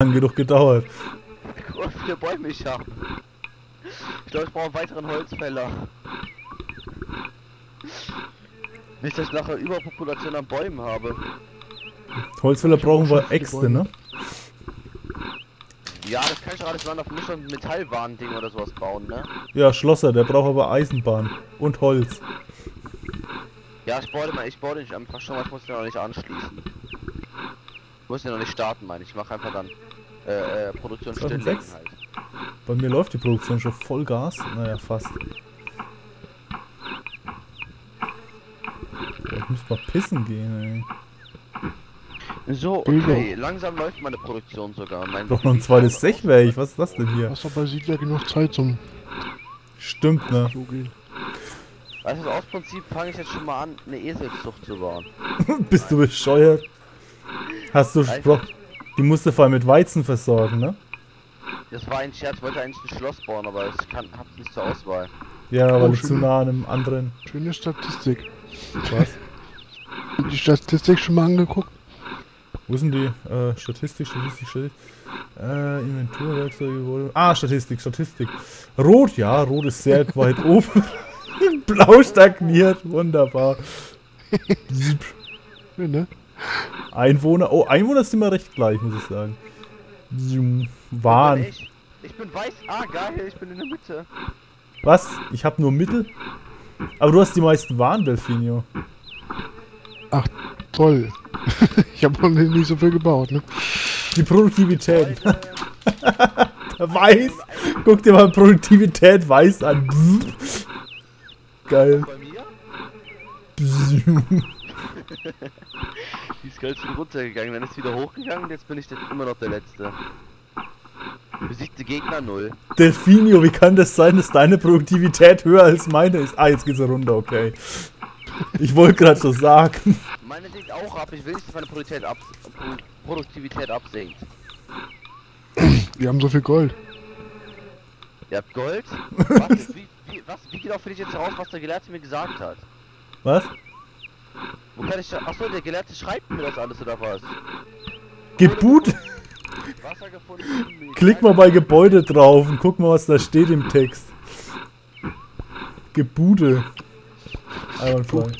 lang genug gedauert. Mal, wie viele Bäume ich habe. Ich glaube, ich brauche einen weiteren Holzfäller. Nicht, dass ich nachher Überpopulation an Bäumen habe. Holzfäller brauchen brauch wir Äxte, ne? Ja, das kann ich alles machen, auf muss schon ein Metallwarnding oder sowas bauen, ne? Ja, Schlosser, der braucht aber Eisenbahn und Holz. Ja, ich baue den mal, ich baue den nicht einfach schon mal, ich muss den noch nicht anschließen. Ich muss den noch nicht starten, meine ich. Ich mache einfach dann äh, äh, Produktion stilllegen 2006? halt. Bei mir läuft die Produktion schon voll Gas. Naja, fast. Ich muss mal pissen gehen, ey. So, okay, langsam läuft meine Produktion sogar. Mein Doch noch ein zweites Sechweg. Was ist das denn hier? Hast doch bei Siedler genug Zeit zum Stimmt, ne? Weißt du, aus Prinzip fange ich jetzt schon mal an, eine Eselszucht zu bauen. Bist du bescheuert? Hast du Spro Die musst du vor allem mit Weizen versorgen, ne? Das war ein Scherz, ich wollte eigentlich ein Schloss bauen, aber ich kann, hab's nicht zur Auswahl. Ja, Oh, weil du schön. zu nah an einem anderen. Schöne Statistik. Was? Die Statistik schon mal angeguckt? Wo sind die? Äh, Statistik, Statistik, Statistik. Äh, Inventur, Werkzeuge, wurde. Ah, Statistik, Statistik. Rot, ja, rot ist sehr weit oben. Blau stagniert, wunderbar. Ja, ne? Einwohner, oh, Einwohner sind immer recht gleich, muss ich sagen. Wahn. Ich, ich bin weiß. Ah, geil, ich bin in der Mitte. Was? Ich hab nur Mittel? Aber du hast die meisten Waren, Delfinio. Ach, toll. ich habe noch nicht so viel gebaut, ne? Die Produktivität. Weiß. Guck dir mal Produktivität weiß an. Geil. bei mir? Die ist ganz schön runtergegangen, dann ist wieder hochgegangen, jetzt bin ich jetzt immer noch der Letzte. Besiegte Gegner null. Delfinio, wie kann das sein, dass deine Produktivität höher als meine ist? Ah, jetzt geht's runter, okay. Ich wollte gerade so sagen. Meine sinkt auch ab, ich will nicht, dass meine Produktivität, ab, Pro- Produktivität absinkt. Wir haben so viel Gold. Ihr habt Gold? Was, wie, wie, was, wie genau finde ich jetzt heraus, was der Gelehrte mir gesagt hat? Was? Wo kann ich da. Achso, der Gelehrte schreibt mir das alles oder was? Gebut? Wasser gefunden. Klick mal bei Gebäude drauf und guck mal, was da steht im Text. Gebude. Einwandfrei.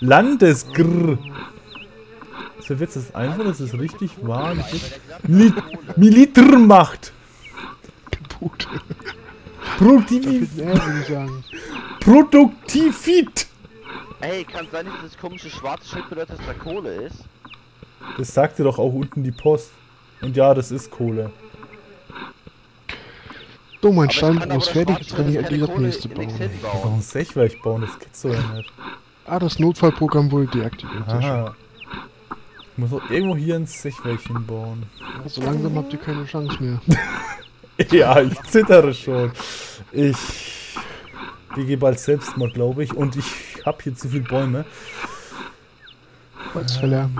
Landesgrr. Ist der Witz das einfach, das ist richtig hat, Mil Kohle. Militermacht. Gut. Produktiv Viel mehr würde ich sagen. Produktivit. Ey, kann sein, dass das komische schwarze Schild bedeutet, dass da Kohle ist? Das sagt dir doch auch unten die Post. Und ja, das ist Kohle. So, mein Aber ich Stein kann aber ist fertig. kann ich endlich das nächste bauen. Warum Sechwerk bauen? Das gibt's so ja nicht. Ah, das Notfallprogramm wurde deaktiviert. Aha. Ich muss auch irgendwo hier ein Sechwerk hinbauen. Ja, so langsam habt ihr keine Chance mehr. Ja, ich zittere schon. Ich begehe bald Selbstmord, glaube ich. Und ich habe hier zu viele Bäume. Holzfäller.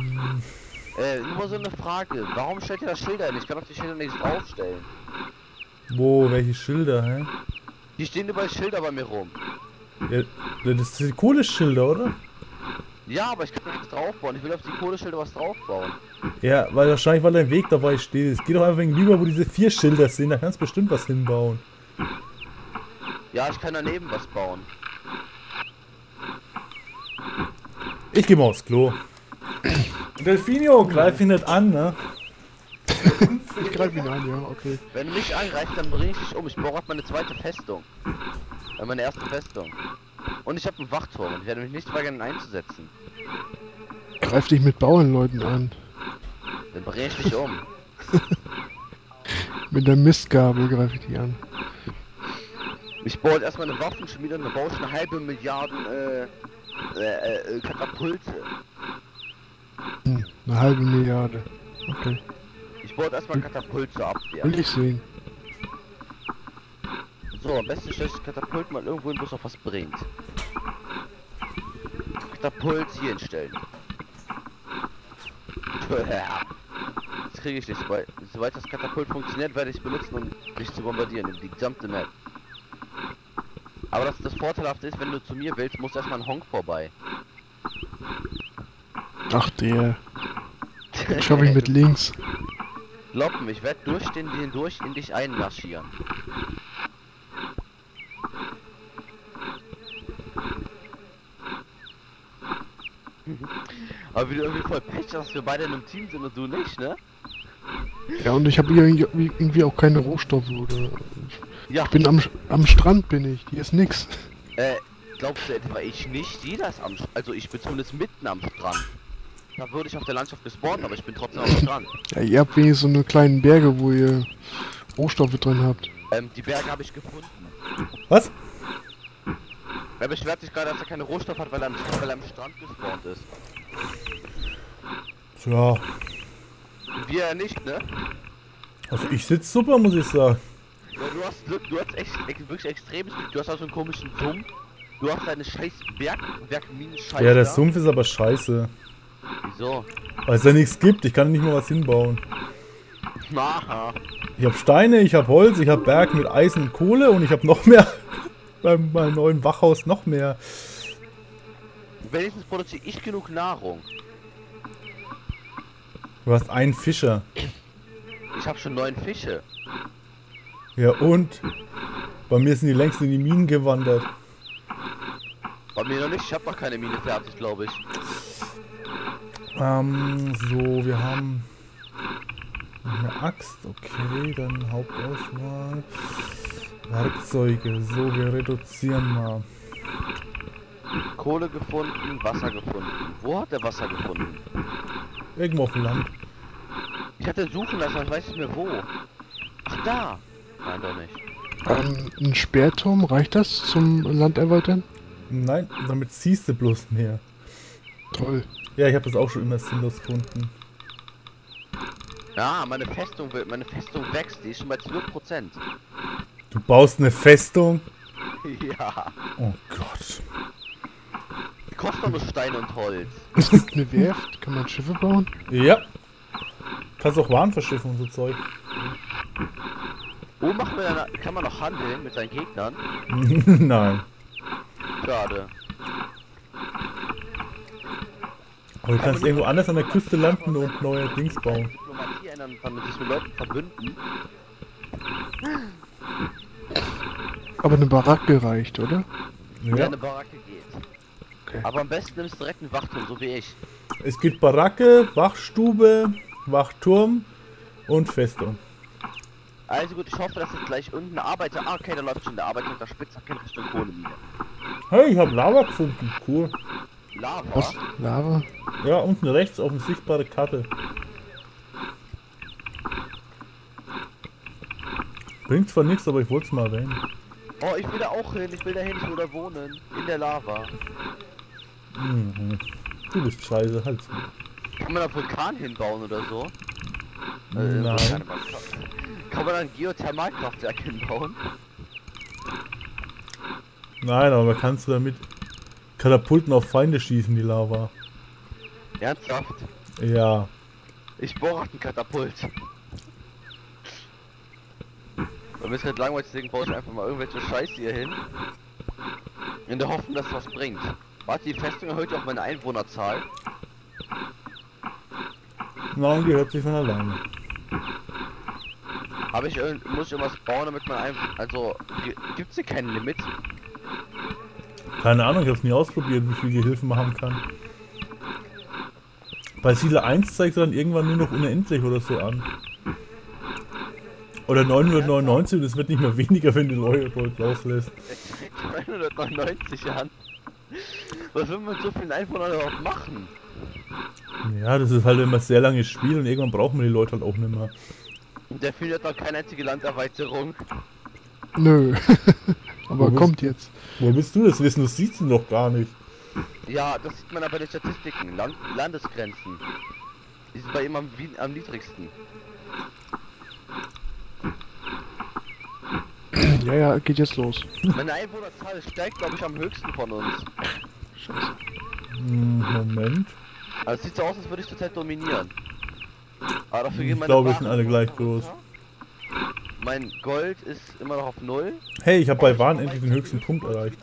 Äh, nur so eine Frage. Warum stellt ihr das Schilder hin? Ich kann auf die Schilder nichts draufstellen. Wo, welche Schilder, hä? Die stehen überall Schilder bei mir rum. Ja, das sind Kohleschilder, oder? Ja, aber ich kann nichts draufbauen. Ich will auf die Kohleschilder was draufbauen. Ja, weil wahrscheinlich, weil dein Weg dabei steht. Es geht doch einfach wegen lieber, wo diese vier Schilder sind. Da kannst du bestimmt was hinbauen. Ja, ich kann daneben was bauen. Ich geh mal aufs Klo. Delfinio, greif ihn nicht an, ne? Ich greife ihn an, ja, okay. Wenn du mich angreifst, dann bring ich dich um. Ich baue gerade meine zweite Festung. Äh, meine erste Festung. Und ich habe einen Wachturm und ich werde mich nicht weigern, einzusetzen. Greif dich mit Bauernleuten an. Dann bringe ich dich um. Mit der Mistgabel greife ich dich an. Ich baue jetzt erstmal eine Waffenschmiede und dann baue ich eine halbe Milliarden äh, äh, äh, Katapulte. Hm, eine halbe Milliarde. Okay. Ich baue erstmal Katapult zur Abwehr. Will ich sehen. So, am besten stelle ich das Katapult mal irgendwo hin, wo es auch was bringt. Katapult hier hinstellen. Das kriege ich nicht. Sobald das Katapult funktioniert, werde ich benutzen, um dich zu bombardieren. Die gesamte Map. Aber das, das Vorteilhafte ist, wenn du zu mir willst, muss erstmal ein Honk vorbei. Ach, der. Schaffe ich mit links. Loppen, ich werde durch den hindurch in dich einmarschieren. Aber wie du irgendwie voll Pech hast, dass wir beide in einem Team sind und du nicht, ne? Ja, und ich habe hier irgendwie irgendwie auch keine Rohstoffe oder. Ja, Ich bin am, am Strand bin ich, hier ist nix. äh, glaubst du etwa ich nicht? Jeder ist am Sch- Also ich bin zumindest mitten am Strand. Da würde ich auf der Landschaft gespawnt, aber ich bin trotzdem am Strand. Ja, ihr habt wenigstens so eine kleinen Berge, wo ihr Rohstoffe drin habt. Ähm, die Berge habe ich gefunden. Was? Er beschwert sich gerade, dass er keine Rohstoffe hat, weil er am, weil er am Strand gespawnt ist. Tja, Wir nicht, ne? also ich sitze super, muss ich sagen. Du hast Glück, du hast echt, ex, wirklich extremes Glück. Du hast auch so einen komischen Sumpf. Du hast deine scheiß Berg, Bergminen-Scheiße. Ja, der da. Sumpf ist aber scheiße. Wieso? Weil es ja nichts gibt, ich kann nicht mal was hinbauen. Aha. Ich habe Steine, ich habe Holz, ich habe Berg mit Eisen und Kohle und ich habe noch mehr. Beim, beim neuen Wachhaus noch mehr. Wenigstens produziere ich genug Nahrung. Du hast einen Fischer. Ich habe schon neun Fische. Ja und? Bei mir sind die längst in die Minen gewandert. Bei mir noch nicht, ich habe noch keine Mine fertig, glaube ich. Ähm, so, wir haben eine Axt, okay, dann Hauptauswahl. Werkzeuge, so, wir reduzieren mal. Kohle gefunden, Wasser gefunden. Wo hat der Wasser gefunden? Irgendwo auf dem Land. Ich hatte suchen lassen, ich weiß nicht mehr wo. Ach da! Nein, doch nicht. Ähm, ein Sperrturm, reicht das zum Land erweitern? Nein, damit siehst du bloß mehr. Toll. Ja, ich habe das auch schon immer sinnlos gefunden. Ja, meine Festung wird, meine Festung wächst, die ist schon bei 12%. Du baust eine Festung. ja. Oh Gott. Die kostet doch nur Stein und Holz. Es gibt eine Werft, kann man Schiffe bauen? Ja. Kannst auch Waren verschiffen und so Zeug. Wo machen wir dann, kann man noch handeln mit seinen Gegnern? Nein. Schade. Aber du kannst irgendwo anders an der Küste landen und neue Dings bauen. Diplomatie ändern, damit sich mit Leuten verbünden. Aber eine Baracke reicht, oder? Ja. Ja. eine Baracke geht. Okay. Aber am besten nimmst du direkt einen Wachturm, so wie ich. Es gibt Baracke, Wachstube, Wachturm und Festung. Also gut, ich hoffe, dass jetzt gleich irgendein Arbeiter. Ah, okay, da läuft schon der Arbeiter mit der Spitzhacke Richtung Kohlemine. Hey, ich habe Lava gefunden. Cool. Lava? Was? Lava? Ja, unten rechts auf eine sichtbare Karte. Bringt zwar nichts, aber ich wollte es mal erwähnen. Oh, ich will da auch hin, ich will da hin, ich will da wohnen. In der Lava. Mhm. Du bist scheiße, halt. Kann man da Vulkan hinbauen oder so? Äh, Nein. Kann man da ein Geothermalkraftwerk hinbauen? Nein, aber man kannst du damit Katapulten auf Feinde schießen, die Lava. Ernsthaft? Ja. Ich bohre einen Katapult. Bei mir ist halt langweilig, deswegen baue ich einfach mal irgendwelche Scheiße hier hin. In der Hoffnung, dass was bringt. Warte, die Festung erhöht ja auch meine Einwohnerzahl. Nein, die hört sich von alleine. Habe ich muss ich irgendwas bauen, damit man ein, also gi- gibt's hier kein Limit? Keine Ahnung, ich habe es nie ausprobiert, wie viel Gehilfen man haben kann. Bei Siedler 1 zeigt er dann irgendwann nur noch unendlich oder so an. Oder 999 und es wird nicht mehr weniger, wenn du Leute rauslässt. 999 an. Was will man mit so vielen Einwohnern überhaupt machen? Ja, das ist halt immer sehr langes Spiel und irgendwann braucht man die Leute halt auch nicht mehr. Der Film hat doch keine einzige Landerweiterung. Nö. Aber bist- kommt jetzt. Wo willst du das wissen? Das siehst du doch gar nicht. Ja, das sieht man aber bei den Statistiken. Land Landesgrenzen. Die sind bei ihm am, am niedrigsten. Ja, ja, geht jetzt los. Meine Einwohnerzahl steigt, glaube ich, am höchsten von uns. Scheiße. Hm, Moment. Also es sieht so aus, als würde ich zurzeit dominieren. Aber dafür Ich gehen meine glaube, wir sind alle gleich groß. Mein Gold ist immer noch auf null. Hey, ich habe bei ich Waren endlich den höchsten Punkt erreicht.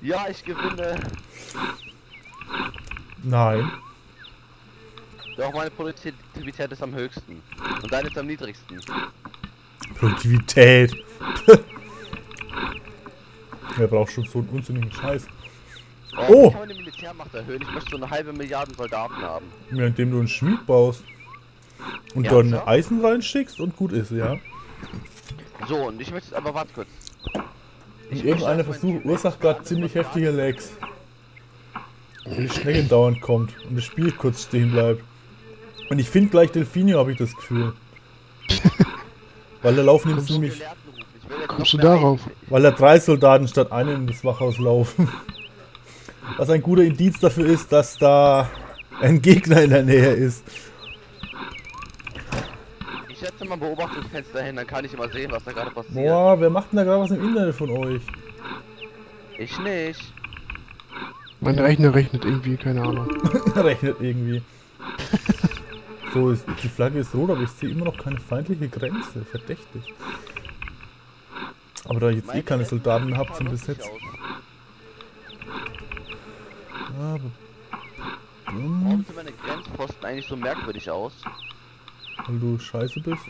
Ja, ich gewinne. Nein. Doch, meine Produktivität ist am höchsten. Und deine ist am niedrigsten. Produktivität. Wer braucht schon so einen unsinnigen Scheiß? Oh! Oh. Militärmacht erhöhen. Ich möchte so eine halbe Milliarde Soldaten haben. Ja, indem du einen Schmied baust. Und Ja, dann klar. Eisen reinschickst und gut ist, ja. So, und ich möchte aber warte kurz. Und Ich irgendeiner möchte Versuch auf mein- ursacht gerade ziemlich heftige Lags. Weil die Schnecke dauernd kommt und das Spiel kurz stehen bleibt. Und ich finde gleich Delfinio, habe ich das Gefühl. Weil da laufen jetzt So nämlich, jetzt Kommst du darauf? Weil da drei Soldaten statt einem in das Wachhaus laufen. Was ein guter Indiz dafür ist, dass da ein Gegner in der Nähe ist. Ich setze mal ein Beobachtungsfenster hin, dann kann ich immer sehen, was da gerade passiert. Boah, wer macht denn da gerade was im Internet von euch? Ich nicht. Mein Rechner rechnet irgendwie, keine Ahnung. Rechnet irgendwie. So, ist, die Flagge ist rot, aber ich sehe immer noch keine feindliche Grenze. Verdächtig. Aber da ich jetzt eh Meine keine letzten Soldaten habe zum Besetzen. Aber, Warum dumm, sehen meine Grenzposten eigentlich so merkwürdig aus? weil du scheiße bist.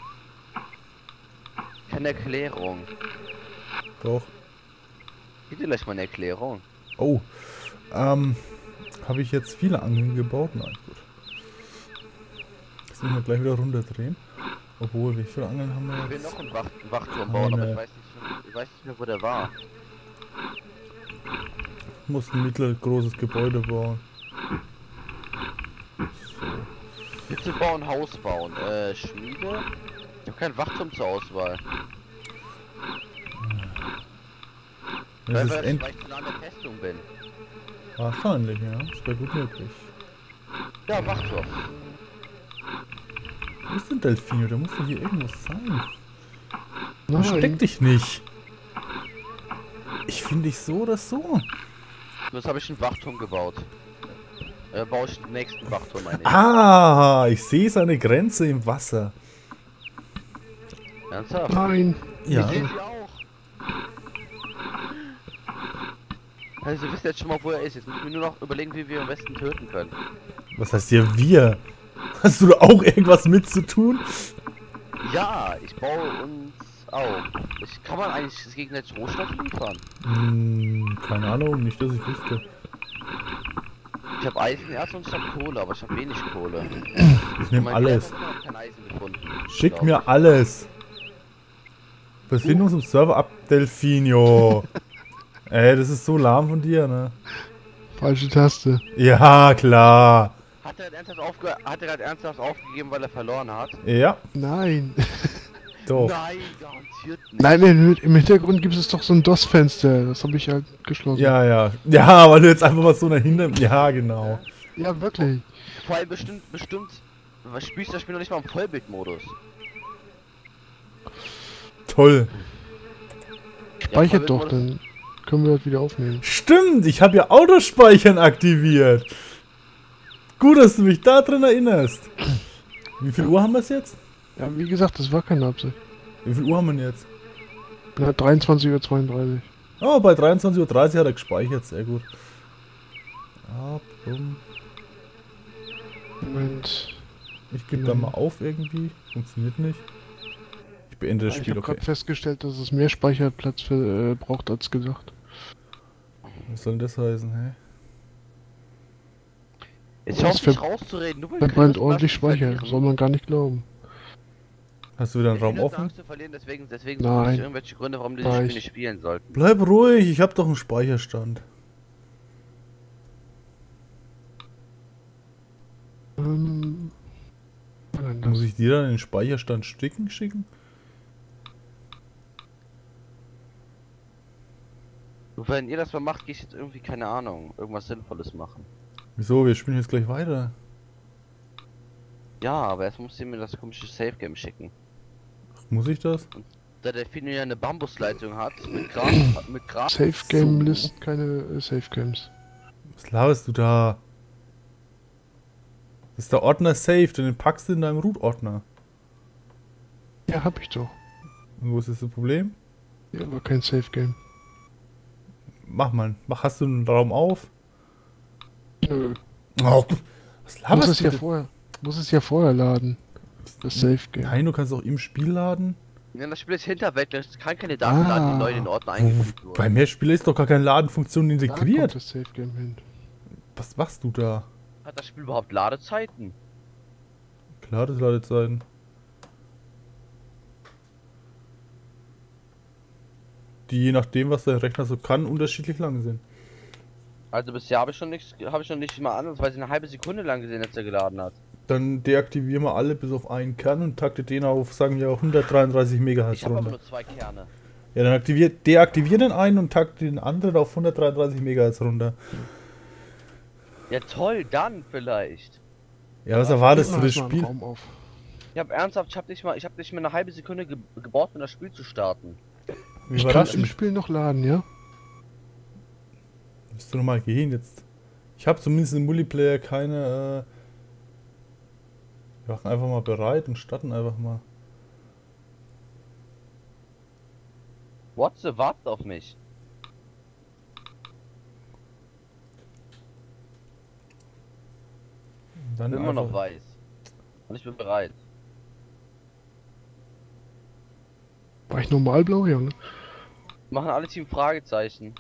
Keine Erklärung. Doch. Dir gleich mal eine Erklärung. Oh. Ähm, habe ich jetzt viele Angeln gebaut? Nein, gut. Das müssen wir gleich wieder runterdrehen. Obwohl, wie viele Angeln haben wir Ich will jetzt? noch einen Wach Wachturm bauen, aber ich weiß, nicht, ich weiß nicht mehr, wo der war. Ich muss ein mittelgroßes Gebäude bauen. Bitte bauen, Haus bauen. Äh, Schmiede? Ich habe keinen Wachturm zur Auswahl. Das Weil, ist weil, ich zu nah an der Festung bin. wahrscheinlich, ja. Das wäre gut möglich. Ja, Wachturm. Wo ist denn Delfinio? Der muss doch hier irgendwo sein. Nein, Versteck dich nicht. Ich finde dich so oder so. Jetzt habe ich einen Wachturm gebaut. Äh, baue ich den nächsten Wachturm ein. Ah, ich sehe seine Grenze im Wasser. Ernsthaft? nein. Ja. Ich sehe sie auch. Also, ihr wisst jetzt schon mal, wo er ist. Jetzt müssen wir nur noch überlegen, wie wir am besten töten können. Was heißt hier wir? Hast du da auch irgendwas mit zu tun? Ja, ich baue uns auf. Ich, kann man eigentlich das Gegner jetzt Rohstoffe liefern? Hm, keine Ahnung, nicht, dass ich wüsste. Ich habe Eisenerz und ich habe Kohle, aber ich habe wenig Kohle. Ich nehme alles. Gefunden. Schick mir alles. Befinden uns im Server ab Delfinio. Ey, das ist so lahm von dir, ne? Falsche Taste. Ja, klar. Hat er ernsthaft, aufge hat er gerade ernsthaft aufgegeben, weil er verloren hat? Ja, Nein. doch. Nein, garantiert nicht. Nein, im, Hintergrund gibt es doch so ein DOS-Fenster. Das habe ich halt geschlossen. Ja, ja. Ja, weil du jetzt einfach mal so dahinter. Ja, genau. Ja, wirklich. Vor allem bestimmt, bestimmt, was spielst du das Spiel noch nicht mal im Vollbildmodus? Toll. Speichert doch, Vollbildmodus- dann können wir das wieder aufnehmen. Stimmt, ich habe ja Autospeichern aktiviert. Gut, dass du mich da drin erinnerst. Wie viel Uhr haben wir es jetzt? Ja, wie gesagt, das war keine Absicht. Wie viel Uhr haben wir denn jetzt? Na, 23.32 Uhr. Oh, bei 23.30 Uhr hat er gespeichert, sehr gut. Ah, bumm. Moment. Ich gebe da mal auf irgendwie. Funktioniert nicht. Ich beende das Ich Spiel, habe okay. gerade festgestellt, dass es mehr Speicherplatz für, äh, braucht als gedacht. Was soll denn das heißen, hä? Jetzt Das hör auf mich rauszureden, du Da brennt ordentlich Speicher, soll man gar nicht glauben. Hast du wieder einen Raum offen? Angst zu verlieren, deswegen, deswegen Nein. suche ich irgendwelche Gründe, warum die das Nein. Spiel nicht spielen sollten. Bleib ruhig, ich habe doch einen Speicherstand. Ähm? Muss ich dir dann den Speicherstand sticken schicken? Wenn ihr das mal macht, gehe ich jetzt irgendwie, keine Ahnung, irgendwas Sinnvolles machen. Wieso? Wir spielen jetzt gleich weiter. Ja, aber erst musst ihr mir das komische Safe Game schicken. Muss ich das? Da der Fino ja eine Bambusleitung hat, mit Gras, mit Gras. Safe Game List, keine äh, Safe Games. Was laberst du da? Das ist der Ordner Safe, den packst du in deinem Root-Ordner. Ja, hab ich doch. Und wo ist das Problem? Ja, aber kein Safe Game. Mach mal. Mach, hast du einen Raum auf? Nö. Oh, was Muss laberst es du ja denn? vorher, muss es ja vorher laden. Das Safe Game. Nein, du kannst auch im Spiel laden. Ja, das Spiel ist Hinterwelt, es kann keine Daten laden, die neu in den Ordner eingefügt wurden. Bei mehr Spielen ist doch gar keine Ladenfunktion Da kommt integriert. das Safe Game hin. Was machst du da? Hat das Spiel überhaupt Ladezeiten? Klar, das Ladezeiten. Die je nachdem, was der Rechner so kann, unterschiedlich lang sind. Also bisher habe ich schon nichts, habe ich schon nicht mal ansatzweise eine halbe Sekunde lang gesehen, als er geladen hat. Dann deaktivieren wir alle bis auf einen Kern und takte den auf, sagen wir, 133 MHz Ich runter. nur zwei Kerne. Ja, dann aktiviert, deaktivier den einen und takte den anderen auf 133 MHz runter. Ja toll, dann vielleicht. Ja, was erwartest du das Spiel? Ich habe ernsthaft, ich habe nicht mal, ich habe nicht mal eine halbe Sekunde ge gebraucht, um das Spiel zu starten. Wie Ich kann überrascht im. Spiel noch laden, ja? Müsst du nochmal gehen jetzt. Ich habe zumindest im Multiplayer keine. Äh wir machen einfach mal bereit und starten einfach mal. What the wartet auf mich? Dann Bin immer noch weiß. Und ich bin bereit. War ich normal blau, ja, ne? Machen alle Team Fragezeichen.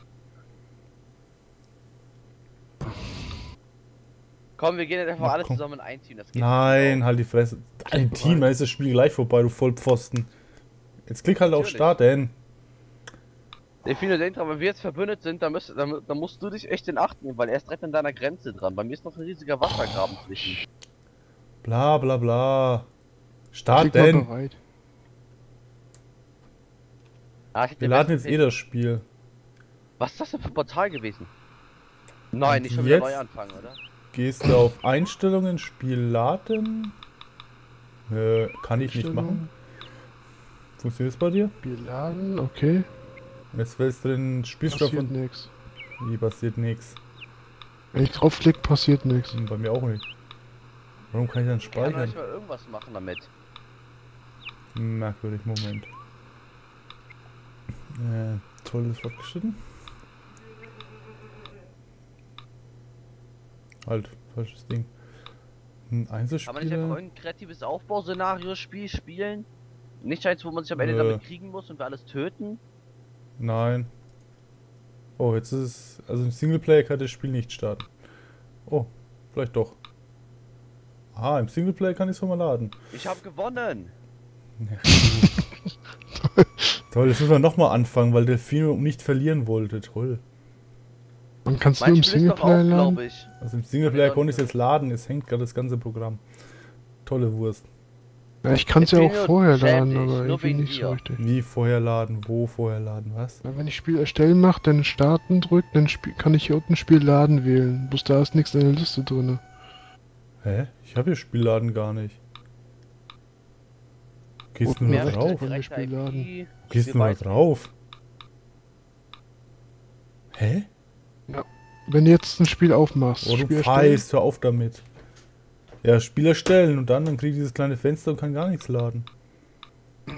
Komm, wir gehen jetzt einfach Ach, alle komm. zusammen in ein Team. Das geht Nein, nicht halt die Fresse. Ein. Team, dann ist das Spiel gleich vorbei, du Vollpfosten. Jetzt klick halt auf Natürlich. Starten. Ich finde, denk dran, wenn wir jetzt verbündet sind, dann, müsst, dann, dann musst du dich echt in Acht nehmen, weil er ist direkt an deiner Grenze dran. Bei mir ist noch ein riesiger Wassergraben zwischen. Bla bla bla. Starten. bereit. Ah, ich Wir den laden jetzt eh das Spiel. Was ist das denn für ein Portal gewesen? Nein, Und nicht schon wieder jetzt? neu anfangen, oder? Gehst du auf Einstellungen, Spiel laden. Äh, kann ich nicht machen. Funktioniert es bei dir? Spiel laden, okay. Jetzt wählst du den Spielstoff Passiert und nichts. wie passiert nichts. Wenn ich draufklick, passiert nichts. Hm, Bei mir auch nicht. Warum kann ich dann Kann speichern? euch mal irgendwas machen damit. Merkwürdig, Moment. Äh, tolles fortgeschritten. Halt, falsches Ding. Ein Kann man nicht einfach Einzelspieler. irgendein kreatives Aufbauszenario-Spiel spielen? Nicht eins, wo man sich am Ende Nö. damit kriegen muss und wir alles töten? Nein. Oh, jetzt ist es. Also im Singleplayer kann das Spiel nicht starten. Oh, vielleicht doch. Ah, im Singleplayer kann ich es mal laden. Ich habe gewonnen! Toll, jetzt müssen wir nochmal anfangen, weil Delfino nicht verlieren wollte. Toll. Man kann es nur im Spiel Singleplayer auch, laden. glaube ich. Also im Singleplayer konnte ich es jetzt laden, es hängt gerade das ganze Programm. Tolle Wurst. Ja, ich kann es ja auch vorher laden, aber irgendwie nicht so richtig. Wie vorher laden, wo vorher laden, was? Weil wenn ich Spiel erstellen mache, dann starten drückt, dann spiel, kann ich hier unten Spiel laden wählen. Bloß da ist nichts in der Liste drin. Hä? Ich habe hier Spielladen gar nicht. Gehst du nur drauf? Spiel laden. Gehst du Spiel nur drauf? Hä? Wenn du jetzt ein Spiel aufmachst, Oh, du Spiel pfeifst, hör auf damit. Ja, Spiel erstellen und dann, dann krieg ich dieses kleine Fenster und kann gar nichts laden.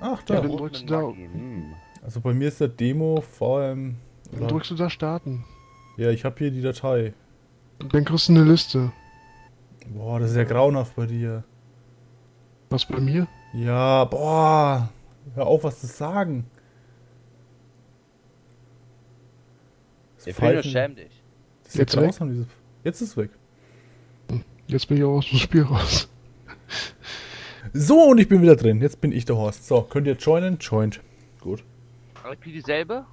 Ach, Ja, da. dann Rot drückst du da-. Also bei mir ist der Demo VM. dann drückst du da starten. Ja, ich habe hier die Datei. Und dann kriegst du eine Liste. Boah, das ist ja grauenhaft bei dir. Was bei mir? Ja, boah. Hör auf, was zu sagen. Das Ich bin nur Pfeifen- schäm dich. das ist ja Jetzt weg? grausam, dieses- Jetzt ist es weg. Jetzt bin ich auch aus dem Spiel raus. So, und ich bin wieder drin. Jetzt bin ich der Horst. So, könnt ihr joinen? Joint. Gut. IP dieselbe?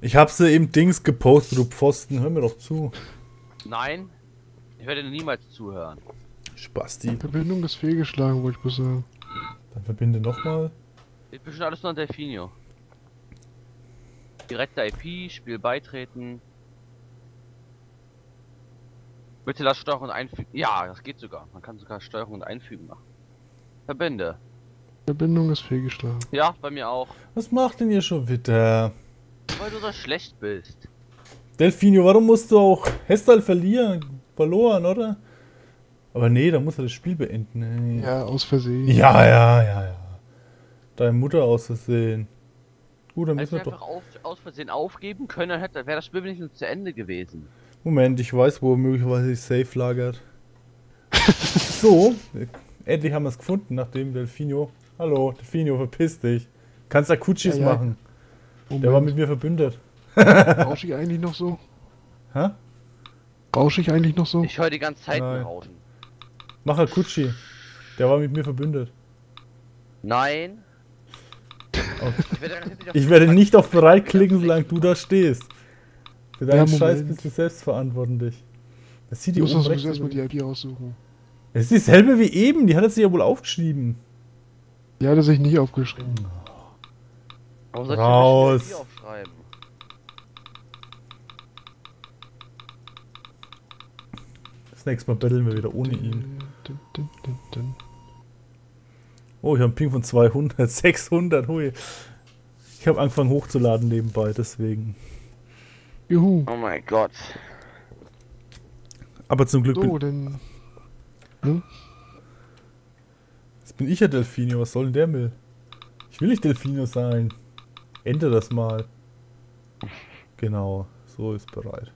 Ich hab sie im Dings gepostet, du Pfosten. Hör mir doch zu. Nein. Ich werde dir niemals zuhören. Spasti. Verbindung ist fehlgeschlagen, wollte ich bloß sagen. Dann verbinde nochmal. Ich bin schon alles nur an Delfinio. Direkter IP, Spiel beitreten. Bitte lass Steuerung und einfügen. Ja, das geht sogar. Man kann sogar Steuerung und einfügen machen. Verbinde. Verbindung ist fehlgeschlagen. Ja, bei mir auch. Was macht denn ihr schon wieder? Weil du so schlecht bist. Delfinio, warum musst du auch Hestal verlieren? Verloren, oder? Aber nee, da muss er das Spiel beenden. Ey. Ja, aus Versehen. Ja, ja, ja, ja. Deine Mutter aus Versehen. Gut, dann müssen wir doch. auf, aus Versehen aufgeben können, dann hätte- wäre das Spiel wenigstens zu Ende gewesen. Moment, ich weiß, wo möglicherweise die Safe lagert. so, endlich haben wir es gefunden, nachdem Delfino. Hallo, Delfino, verpiss dich. Kannst da Kutschis Ja, ja. machen. Der war mit mir verbündet. Rausch ich eigentlich noch so? Hä? Rausch ich eigentlich noch so? Ich höre die ganze Zeit Nein. nur Rauschen. Mach er Kutschi. Der war mit mir verbündet. Nein. Ich werde, nicht auf Ich bereit klicken, solange du da stehst. Für deinen Ja, Scheiß bist du selbst verantwortlich. Das sieht Ich die muss oben doch rechts sowieso erstmal die IP aussuchen. Es ist dieselbe wie eben, die hat er sich ja wohl aufgeschrieben. Die hat er sich nicht aufgeschrieben. Warum soll ich Raus. denn die aufschreiben? Das nächste Mal betteln wir wieder ohne ihn. Dun, dun, dun, dun. Oh, ich habe einen Ping von 200, 600, hui. Ich habe angefangen hochzuladen nebenbei, deswegen. Juhu. Oh mein Gott. Aber zum Glück So, bin, denn. jetzt bin ich ja Delfino, was soll denn der will? Ich will nicht Delfino sein. Ende das mal. Genau, so ist bereit.